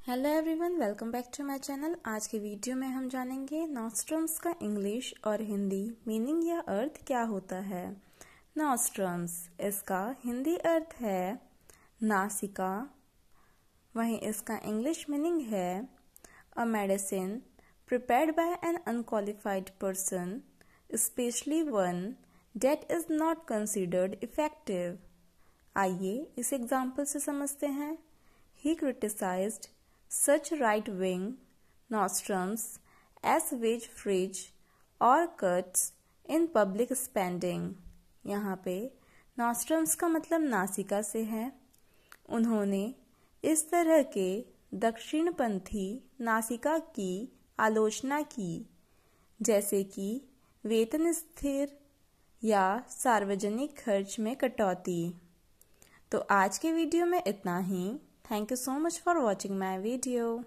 Hello everyone welcome back to my channel आज के video में हम जानेंगे नॉस्ट्रम्स का इंग्लिश और हिंदी मीनिंग या अर्थ क्या होता है। नॉस्ट्रम्स इसका हिंदी अर्थ है नासिका। वहीं इसका इंग्लिश मीनिंग है a medicine prepared by an unqualified person specially one that is not considered effective आइए इस एग्ज़ाम्पल से समझते हैं। He criticized such right-wing nostrums as wage fridge or cuts in public spending. यहाँ पे nostrums का मतलब नासिका से है। उन्होंने इस तरह के दक्षिणपंथी नासिका की आलोचना की, जैसे कि वेतन स्थिर या सार्वजनिक खर्च में कटौती। तो आज के वीडियो में इतना ही। Thank you so much for watching my video.